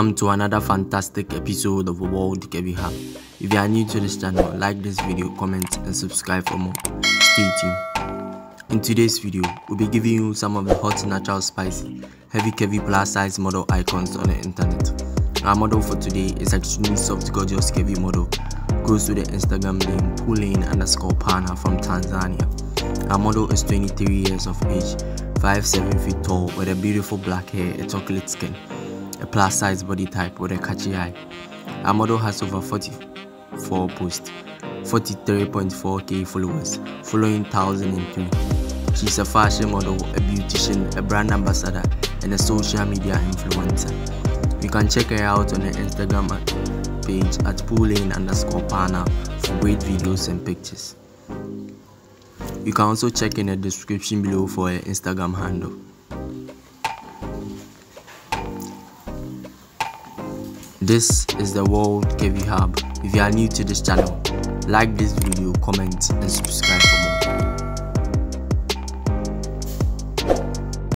Welcome to another fantastic episode of World Curvy Hub. If you are new to this channel, like this video, comment and subscribe for more. Stay tuned. In today's video, we'll be giving you some of the hot natural spicy, heavy Curvy plus size model icons on the internet. Our model for today is extremely soft gorgeous curvy model. Goes to the Instagram name Pulling underscore Pana from Tanzania. Our model is 23 years of age, 5 7 feet tall with a beautiful black hair, a chocolate skin a plus size body type with a catchy eye. Our model has over 44 posts, 43.4k followers, following 1003. She's a fashion model, a beautician, a brand ambassador, and a social media influencer. You can check her out on her Instagram page at poollane underscore pana for great videos and pictures. You can also check in the description below for her Instagram handle. This is the World Curvy Hub. If you are new to this channel, like this video, comment and subscribe for more.